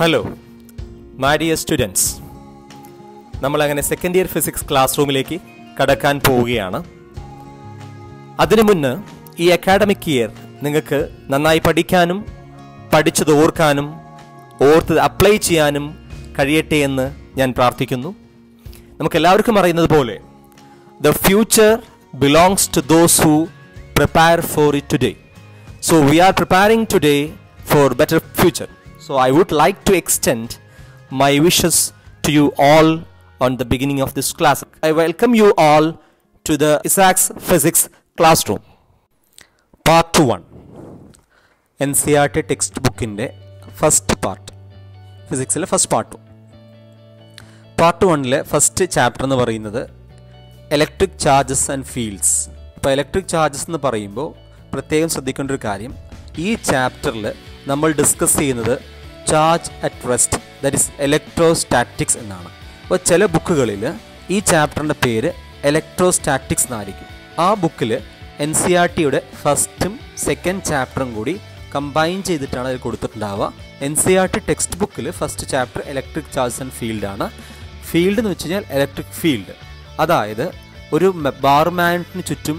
Hello my dear students നമ്മളങ്ങനെ second year physics class റൂമിലേക്ക് കടക്കാൻ പോവുകയാണ്. അതിനു മുന്ന് ഈ അക്കാഡമിക് ഇയർ നിങ്ങൾക്ക് നന്നായി പഠിക്കാനും പഠിച്ചത് ഓർക്കാനും ഓർത്ത് അപ്ലൈ ചെയ്യാനും കഴിയട്ടെ എന്ന് ഞാൻ പ്രാർത്ഥിക്കുന്നു. നമുക്ക് എല്ലാവർക്കും അറിയുന്നത് പോലെ the future belongs to those who prepare for it today so we are preparing today for better future so I would like to extend my wishes to you all on the beginning of this class. I welcome you all to the Isaac's Physics classroom. Part one N C R T text ബുക്കിന്റെ first part ഫിസിക്സിലെ first part part വണ്ണിലെ first chapter എന്ന് പറയുന്നത് electric charges and fields ഇപ്പോൾ electric charges എന്ന് പറയുമ്പോൾ പ്രത്യേകം ശ്രദ്ധിക്കേണ്ട ഒരു കാര്യം ഈ ചാപ്റ്ററിൽ നമ്മൾ ഡിസ്കസ് ചെയ്യുന്നത് charge at rest that is electrostatics എന്നാണ്. അപ്പോൾ ചില ബുക്കുകളിൽ ഈ ചാപ്റ്ററിന്റെ പേര് ഇലക്ട്രോസ്റ്റാറ്റിക്സ് എന്നായിരിക്കും. ആ ബുക്കിൽ എൻ സി ആർ ടിയുടെ ഫസ്റ്റും സെക്കൻഡ് ചാപ്റ്ററും കൂടി കമ്പൈൻ ചെയ്തിട്ടാണ് അതിൽ കൊടുത്തിട്ടുണ്ടാവുക. N C R T text ബുക്കിൽ first chapter electric charge and ഫീൽഡാണ് ഫീൽഡ് എന്ന് വെച്ച് കഴിഞ്ഞാൽ ഇലക്ട്രിക് ഫീൽഡ് അതായത് ഒരു ബാർ മാഗ്നറ്റിന് ചുറ്റും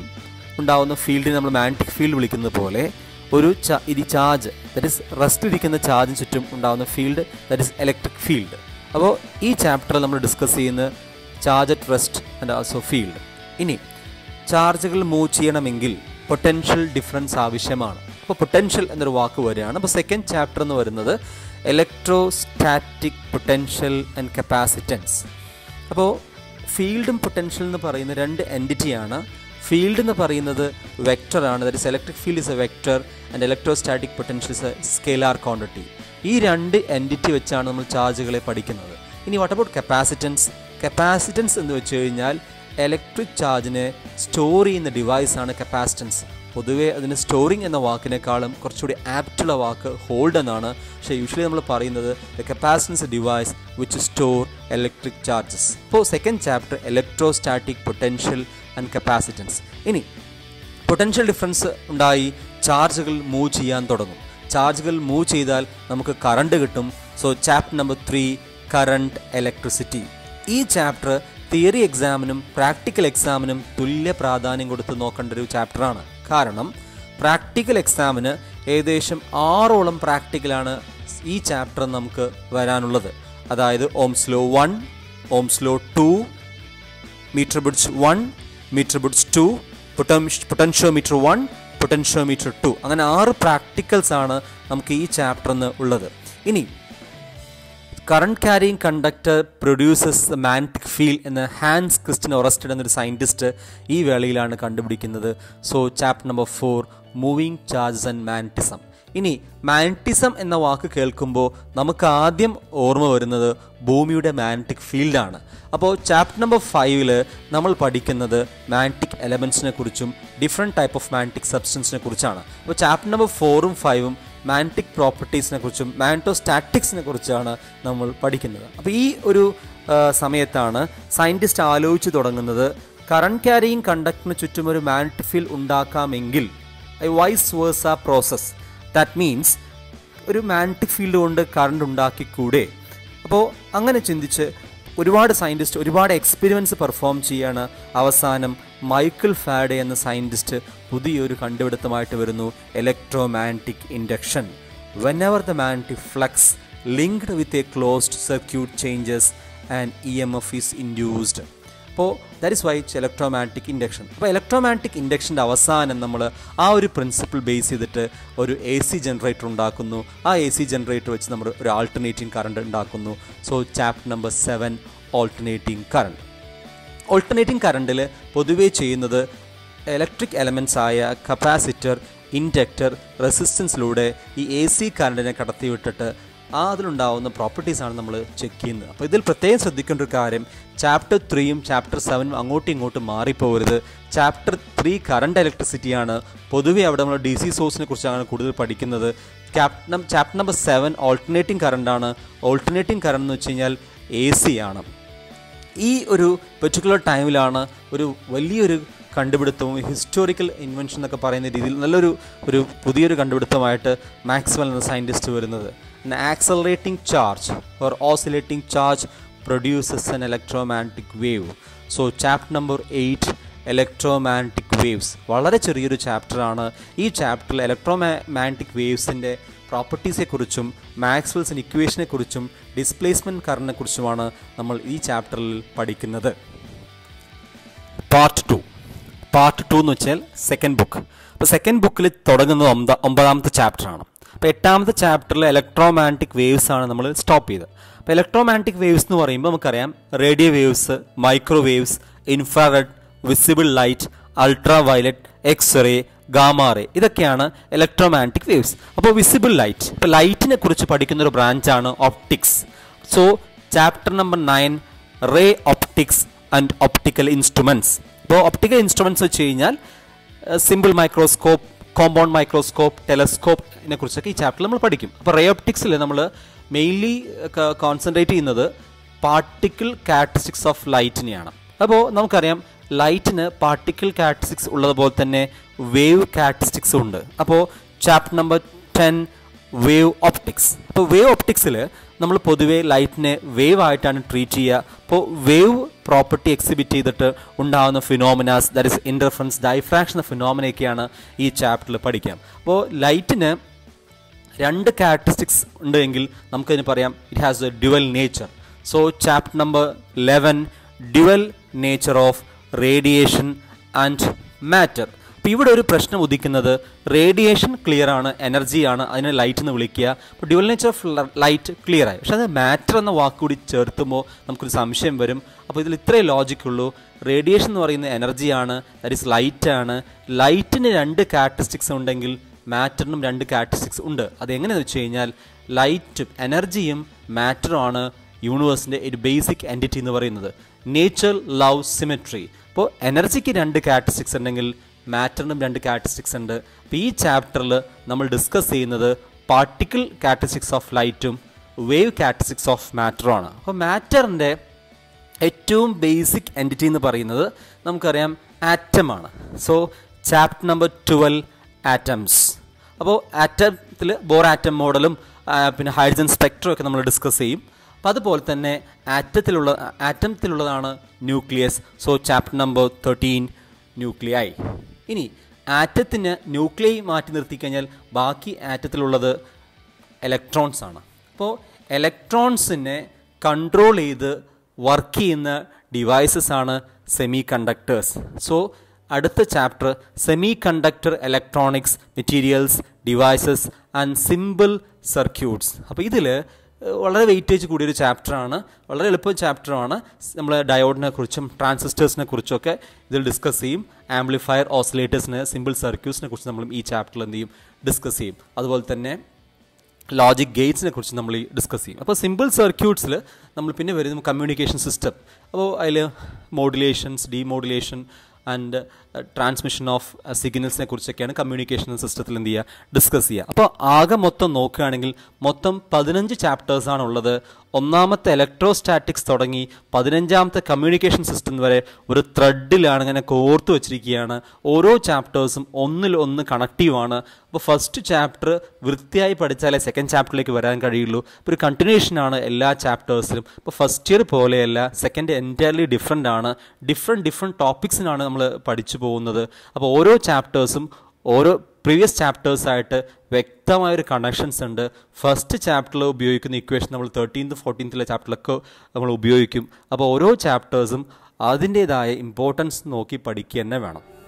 ഉണ്ടാകുന്ന ഫീൽഡിനെ നമ്മൾ മാഗ്നറ്റിക് ഫീൽഡ് വിളിക്കുന്നത് പോലെ ഒരു ഇത് ചാർജ് ദറ്റ് ഇസ് റെസ്റ്റ് ഇരിക്കുന്ന ചാർജിന് ചുറ്റും ഉണ്ടാകുന്ന field that is electric field അപ്പോൾ ഈ ചാപ്റ്ററിൽ നമ്മൾ ഡിസ്കസ് ചെയ്യുന്ന charge at rest and also field ഇനി ചാർജുകൾ മൂവ് ചെയ്യണമെങ്കിൽ പൊട്ടൻഷ്യൽ ഡിഫറൻസ് ആവശ്യമാണ്. അപ്പോൾ പൊട്ടൻഷ്യൽ എന്നൊരു വാക്ക് വരികയാണ്. അപ്പോൾ സെക്കൻഡ് ചാപ്റ്റർ എന്ന് വരുന്നത് ഇലക്ട്രോസ്റ്റാറ്റിക് പൊട്ടൻഷ്യൽ ആൻഡ് കപ്പാസിറ്റൻസ് അപ്പോൾ ഫീൽഡും പൊട്ടൻഷ്യൽ എന്ന് പറയുന്ന രണ്ട് എന്റിറ്റിയാണ് ഫീൽഡ് എന്ന് പറയുന്നത് വെക്ടർ ആണ്. That is electric field is a vector and electrostatic potential is a scalar quantity ഈ രണ്ട് എന്റിറ്റി വെച്ചാണ് നമ്മൾ ചാർജുകളെ പഠിക്കുന്നത്. ഇനി വാട്ട് അബൌട്ട് കപ്പാസിറ്റൻസ് കപ്പാസിറ്റൻസ് എന്ന് വെച്ച് കഴിഞ്ഞാൽ ഇലക്ട്രിക് ചാർജിനെ സ്റ്റോർ ചെയ്യുന്ന ഡിവൈസാണ് കപ്പാസിറ്റൻസ് പൊതുവേ അതിന് സ്റ്റോറിങ് എന്ന വാക്കിനേക്കാളും കുറച്ചുകൂടി ആപ്റ്റുള്ള വാക്ക് ഹോൾഡ് എന്നാണ്. പക്ഷേ യൂഷ്വലി നമ്മൾ പറയുന്നത് the capacitance device which store electric charges ഇപ്പോൾ second chapter electrostatic potential and capacitance ഇനി പൊട്ടൻഷ്യൽ ഡിഫറൻസ് ഉണ്ടായി ചാർജുകൾ മൂവ് ചെയ്യാൻ തുടങ്ങും. ചാർജുകൾ മൂവ് ചെയ്താൽ നമുക്ക് കറണ്ട് കിട്ടും. So chapter number three current electricity ഈ ചാപ്റ്റർ തിയറി എക്സാമിനും പ്രാക്ടിക്കൽ എക്സാമിനും തുല്യ പ്രാധാന്യം കൊടുത്ത് നോക്കേണ്ട ഒരു ചാപ്റ്ററാണ് കാരണം പ്രാക്ടിക്കൽ എക്സാമിന് ഏകദേശം ആറോളം പ്രാക്ടിക്കലാണ് ഈ ചാപ്റ്റർ നമുക്ക് വരാനുള്ളത്. അതായത് Ohm's law one Ohm's law two meter bridge one meter bridge two potentiometer one potentiometer two. അങ്ങനെ ആറ് പ്രാക്ടിക്കൽസ് ആണ് നമുക്ക് ഈ ചാപ്റ്ററിന് ഉള്ളത്. ഇനി current carrying conductor produces the magnetic field എന്ന ഹാൻസ് ക്രിസ്റ്റൻ ഒറസ്റ്റഡ് എന്നൊരു സയന്റിസ്റ്റ് ഈ വേളയിലാണ് കണ്ടുപിടിക്കുന്നത്. So chapter number four moving charges and magnetism ഇനി മാഗ്നറ്റിസം എന്ന വാക്ക് കേൾക്കുമ്പോൾ നമുക്ക് ആദ്യം ഓർമ്മ വരുന്നത് ഭൂമിയുടെ മാഗ്നറ്റിക് ഫീൽഡാണ് അപ്പോൾ ചാപ്റ്റർ നമ്പർ ഫൈവിൽ നമ്മൾ പഠിക്കുന്നത് മാഗ്നറ്റിക് എലമെൻസിനെ കുറിച്ചും ഡിഫറെന്റ് ടൈപ്പ് ഓഫ് മാഗ്നറ്റിക് സബ്സ്റ്റൻസിനെ കുറിച്ചാണ്. അപ്പോൾ ചാപ്റ്റർ നമ്പർ ഫോറും ഫൈവും മാഗ്നറ്റിക് പ്രോപ്പർട്ടീസിനെ കുറിച്ചും മാഗ്നറ്റോസ്റ്റാറ്റിക്സിനെ കുറിച്ചാണ് നമ്മൾ പഠിക്കുന്നത്. അപ്പോൾ ഈ ഒരു സമയത്താണ് സയന്റിസ്റ്റ് ആലോചിച്ച് തുടങ്ങുന്നത് കറണ്ട് ക്യാരിയിങ് കണ്ടക്ടിന് ചുറ്റും ഒരു മാന്റ് field ഉണ്ടാക്കാമെങ്കിൽ vice versa process. That means ഒരു മാഗ്നറ്റിക് ഫീൽഡ് കൊണ്ട് കറണ്ട് ഉണ്ടാക്കിക്കൂടെ? അപ്പോൾ അങ്ങനെ ചിന്തിച്ച് ഒരുപാട് സയന്റിസ്റ്റ് ഒരുപാട് എക്സ്പീരിയൻസ് പെർഫോം ചെയ്യാണ് അവസാനം മൈക്കിൾ ഫാഡെ എന്ന സയന്റിസ്റ്റ് പുതിയൊരു കണ്ടുപിടുത്തമായിട്ട് വരുന്നു electro magnetic induction whenever the magnetic flux linked with a closed circuit changes and E M F is induced അപ്പോൾ that is why electromagnetic induction അപ്പോൾ ഇലക്ട്രോമാറ്റിക് ഇൻഡക്ഷന്റെ അവസാനം നമ്മൾ ആ ഒരു പ്രിൻസിപ്പിൾ ബേസ് ചെയ്തിട്ട് ഒരു എ സി ജനറേറ്റർ ഉണ്ടാക്കുന്നു. ആ എ സി ജനറേറ്റർ വെച്ച് നമ്മൾ ഒരു ആൾട്ടർനേറ്റിംഗ് കറണ്ട് ഉണ്ടാക്കുന്നു. So chapter number seven alternating current alternating കറണ്ടിൽ പൊതുവേ ചെയ്യുന്നത് ഇലക്ട്രിക് എലമെൻസ് ആയ കപ്പാസിറ്റർ ഇൻഡക്റ്റർ റെസിസ്റ്റൻസിലൂടെ ഈ എ സി കറണ്ടിനെ കടത്തിവിട്ടിട്ട് ആ അതിലുണ്ടാവുന്ന പ്രോപ്പർട്ടീസാണ് നമ്മൾ ചെക്ക് ചെയ്യുന്നത്. അപ്പോൾ ഇതിൽ പ്രത്യേകം ശ്രദ്ധിക്കേണ്ട ഒരു കാര്യം ചാപ്റ്റർ ത്രീയും ചാപ്റ്റർ സെവനും അങ്ങോട്ടും ഇങ്ങോട്ടും മാറിപ്പോകരുത്. ചാപ്റ്റർ ത്രീ കറണ്ട് ഇലക്ട്രിസിറ്റിയാണ് പൊതുവേ അവിടെ നമ്മൾ ഡി സി സോഴ്സിനെ കുറിച്ചാണ് കൂടുതൽ പഠിക്കുന്നത്. Chapter chapter number seven alternating കറണ്ടാണ് alternating current എന്ന് വെച്ച് കഴിഞ്ഞാൽ എ സി ആണ്. ഈ ഒരു പെർട്ടിക്കുലർ ടൈമിലാണ് ഒരു വലിയൊരു കണ്ടുപിടുത്തവും ഹിസ്റ്റോറിക്കൽ ഇൻവെൻഷൻ എന്നൊക്കെ പറയുന്ന രീതിയിൽ നല്ലൊരു ഒരു പുതിയൊരു കണ്ടുപിടുത്തമായിട്ട് മാക്സ്വൽ എന്ന സയന്റിസ്റ്റ് വരുന്നത്. Accelerating charge or oscillating charge produces an electromagnetic wave so chapter number eight electromagnetic waves വളരെ ചെറിയൊരു ചാപ്റ്ററാണ് ഈ ചാപ്റ്ററിൽ ഇലക്ട്രോമാഗ്നറ്റിക് വേവ്സിന്റെ പ്രോപ്പർട്ടീസെക്കുറിച്ചും മാക്സ്വെൽസ് ഇക്വേഷനെക്കുറിച്ചും ഡിസ്പ്ലേസ്മെന്റ് കറണ്ടിനെക്കുറിച്ചുമാണ് നമ്മൾ ഈ ചാപ്റ്ററിൽ പഠിക്കുന്നത്. Part two. പാർട്ട് ടു എന്ന് വെച്ചാൽ സെക്കൻഡ് ബുക്ക് അപ്പോൾ സെക്കൻഡ് ബുക്കിൽ തുടങ്ങുന്നത് ഒമ്പ ഒമ്പതാമത്തെ ചാപ്റ്ററാണ്. അപ്പോൾ എട്ടാമത്തെ ചാപ്റ്ററിൽ ഇലക്ട്രോമാഗ്നറ്റിക് വേവ്സ് ആണ് നമ്മൾ സ്റ്റോപ്പ് ചെയ്തത്. അപ്പോൾ ഇലക്ട്രോമാഗ്നറ്റിക് വേവ്സ് എന്ന് പറയുമ്പോൾ നമുക്കറിയാം radio waves microwaves infrared visible light ultraviolet X-ray gamma ray ഇതൊക്കെയാണ് ഇലക്ട്രോമാഗ്നറ്റിക് വേവ്സ് അപ്പോൾ വിസിബിൾ ലൈറ്റ് ഇപ്പോൾ ലൈറ്റിനെ കുറിച്ച് പഠിക്കുന്ന ഒരു ബ്രാഞ്ചാണ് optics so chapter number nine ray optics and optical instruments ഇപ്പോൾ ഒപ്റ്റിക്കൽ ഇൻസ്ട്രുമെന്റ്സ് വെച്ച് കഴിഞ്ഞാൽ സിമ്പിൾ മൈക്രോസ്കോപ്പ് കോമ്പൗണ്ട് മൈക്രോസ്കോപ്പ് ടെലസ്കോപ്പിനെ കുറിച്ചൊക്കെ ഈ ചാപ്റ്ററിൽ നമ്മൾ പഠിക്കും. അപ്പോൾ റേ ഒപ്റ്റിക്സിൽ നമ്മൾ മെയിൻലി കോൺസെൻട്രേറ്റ് ചെയ്യുന്നത് പാർട്ടിക്കിൾ കാറ്റസ്റ്റിക്സ് ഓഫ് ലൈറ്റിനെയാണ് അപ്പോൾ നമുക്കറിയാം ലൈറ്റിന് പാർട്ടിക്കിൾ കാറ്റസ്റ്റിക്സ് ഉള്ളതുപോലെ തന്നെ വേവ് കാറ്റസ്റ്റിക്സും ഉണ്ട്. അപ്പോൾ chapter number ten wave optics അപ്പോൾ വേവ് ഓപ്റ്റിക്സിൽ നമ്മൾ പൊതുവേ ലൈറ്റിനെ വേവ് ആയിട്ടാണ് ട്രീറ്റ് ചെയ്യുക. അപ്പോൾ വേവ് പ്രോപ്പർട്ടി എക്സിബിറ്റ് ചെയ്തിട്ട് ഉണ്ടാകുന്ന phenomenas that is interference diffraction ഫിനോമിനയൊക്കെയാണ് ഈ ചാപ്റ്ററിൽ പഠിക്കാം. അപ്പോൾ ലൈറ്റിന് രണ്ട് ക്യാരക്ടറിസ്റ്റിക്സ് ഉണ്ട് എങ്കിൽ നമുക്കതിന് പറയാം it has a dual nature so chapter number eleven dual nature of radiation and matter. അപ്പോൾ ഇവിടെ ഒരു പ്രശ്നം ഉദിക്കുന്നത് റേഡിയേഷൻ ക്ലിയർ ആണ് എനർജിയാണ് അതിനെ ലൈറ്റ് എന്ന് വിളിക്കുക. അപ്പോൾ dual nature of light clear ആയി. പക്ഷേ അത് മാറ്റർ എന്ന വാക്കുകൂടി ചേർത്തുമ്പോൾ നമുക്കൊരു സംശയം വരും. അപ്പോൾ ഇതിൽ ഇത്രയും ലോജിക്കുള്ളൂ റേഡിയേഷൻ എന്ന് പറയുന്ന എനർജിയാണ് ദാറ്റ് ഈസ് ലൈറ്റ് ആണ്. ലൈറ്റിന് രണ്ട് ക്യാരക്ടറിസ്റ്റിക്സ് ഉണ്ടെങ്കിൽ മാറ്ററിനും രണ്ട് കാരക്ടറിസ്റ്റിക്സ് ഉണ്ട്. അതെങ്ങനെയെന്ന് വെച്ച് കഴിഞ്ഞാൽ ലൈറ്റും എനർജിയും മാറ്ററുമാണ് യൂണിവേഴ്സിന്റെ ഒരു ബേസിക് എന്റിറ്റി എന്ന് പറയുന്നത്. നേച്ചർ ലവ് സിമെട്രി അപ്പോൾ എനർജിക്ക് രണ്ട് കാറ്റസ്റ്റിക്സ് ഉണ്ടെങ്കിൽ മാറ്ററിനും രണ്ട് കാറ്റസ്റ്റിക്സ് ഉണ്ട്. അപ്പോൾ ഈ ചാപ്റ്ററിൽ നമ്മൾ ഡിസ്കസ് ചെയ്യുന്നത് പാർട്ടിക്കിൾ കാറ്റസ്റ്റിക്സ് ഓഫ് ലൈറ്റും വേവ് കാറ്റസ്റ്റിക്സ് ഓഫ് മാറ്ററുമാണ് അപ്പോൾ മാറ്ററിന്റെ ഏറ്റവും ബേസിക് എന്റിറ്റി എന്ന് പറയുന്നത് നമുക്കറിയാം ആറ്റമാണ് so chapter number twelve atoms അപ്പോൾ ആറ്റത്തിൽ ബോർ ആറ്റം മോഡലും പിന്നെ ഹൈഡ്രജൻ സ്പെക്ട്രോ ഒക്കെ നമ്മൾ ഡിസ്കസ് ചെയ്യും. അപ്പോൾ അതുപോലെ തന്നെ ആറ്റത്തിലുള്ള ആറ്റത്തിലുള്ളതാണ് nucleus. So chapter number thirteen nuclei. ഇനി ആറ്റത്തിന് ന്യൂക്ലിയൈ മാറ്റി നിർത്തി കഴിഞ്ഞാൽ ബാക്കി ആറ്റത്തിലുള്ളത് ഇലക്ട്രോൺസ് ആണ്. അപ്പോൾ ഇലക്ട്രോൺസിനെ കൺട്രോൾ ചെയ്ത് വർക്ക് ചെയ്യുന്ന ഡിവൈസസ് ആണ് സെമി കണ്ടക്ടേഴ്സ് സോ അടുത്ത chapter semiconductor electronics materials devices and simple circuits അപ്പോൾ ഇതിൽ വളരെ വെയിറ്റേജ് കൂടിയൊരു ചാപ്റ്ററാണ് വളരെ എളുപ്പ ചാപ്റ്ററാണ് നമ്മൾ ഡയോഡിനെ കുറിച്ചും ട്രാൻസിസ്റ്റേഴ്സിനെ കുറിച്ചൊക്കെ ഇതിൽ ഡിസ്കസ് ചെയ്യും. ആംപ്ലിഫയർ ഓസിലേറ്റേഴ്സിന് സിമ്പിൾ സർക്യൂട്ട്സിനെ കുറിച്ച് നമ്മൾ ഈ ചാപ്റ്ററിൽ എന്ത് ചെയ്യും? ഡിസ്കസ് ചെയ്യും. അതുപോലെ തന്നെ ലോജിക് ഗേറ്റ്സിനെ കുറിച്ച് നമ്മൾ ഈ ഡിസ്കസ് ചെയ്യും. അപ്പോൾ സിമ്പിൾ സർക്യൂട്ട്സിൽ നമ്മൾ പിന്നെ വരുന്നത് കമ്മ്യൂണിക്കേഷൻ സിസ്റ്റം അപ്പോൾ അതിൽ modulations demodulation and transmission of സിഗ്നൽസിനെ കുറിച്ചൊക്കെയാണ് കമ്മ്യൂണിക്കേഷൻ സിസ്റ്റത്തിൽ എന്ത് ചെയ്യുക ഡിസ്കസ് ചെയ്യുക. അപ്പോൾ ആകെ മൊത്തം നോക്കുകയാണെങ്കിൽ മൊത്തം പതിനഞ്ച് ചാപ്റ്റേഴ്സാണ് ഉള്ളത് ഒന്നാമത്തെ ഇലക്ട്രോസ്റ്റാറ്റിക്സ് തുടങ്ങി പതിനഞ്ചാമത്തെ കമ്മ്യൂണിക്കേഷൻ സിസ്റ്റം വരെ ഒരു ത്രെഡിലാണ് ഇങ്ങനെ കോർത്തു വെച്ചിരിക്കുകയാണ്. ഓരോ ചാപ്റ്റേഴ്സും ഒന്നിൽ ഒന്ന് കണക്റ്റീവാണ് അപ്പോൾ ഫസ്റ്റ് ചാപ്റ്റർ വൃത്തിയായി പഠിച്ചാലേ സെക്കൻഡ് ചാപ്റ്ററിലേക്ക് വരാൻ കഴിയുള്ളൂ. ഇപ്പോൾ ഒരു കണ്ടിന്യൂഷനാണ് എല്ലാ ചാപ്റ്റേഴ്സിലും ഇപ്പോൾ ഫസ്റ്റ് ഇയർ പോലെയല്ല സെക്കൻഡ് എന്റയർലി ഡിഫറെന്റ് ആണ്. ഡിഫറെന്റ് ഡിഫറെന്റ് ടോപ്പിക്സിനാണ് നമ്മൾ പഠിച്ചു പോകുന്നത്. അപ്പോൾ ഓരോ ചാപ്റ്റേഴ്സും ഓരോ പ്രീവിയസ് ചാപ്റ്റേഴ്സായിട്ട് വ്യക്തമായൊരു കണക്ഷൻസ് ഉണ്ട്. ഫസ്റ്റ് ചാപ്റ്ററിൽ ഉപയോഗിക്കുന്ന ഇക്വേഷൻ നമ്മൾ തേർട്ടീൻത്ത് ഫോർട്ടീൻത്തിലെ ചാപ്റ്ററിലൊക്കെ നമ്മൾ ഉപയോഗിക്കും. അപ്പോൾ ഓരോ ചാപ്റ്റേഴ്സും അതിന്റേതായ ഇമ്പോർട്ടൻസ് നോക്കി പഠിക്കുക തന്നെ വേണം.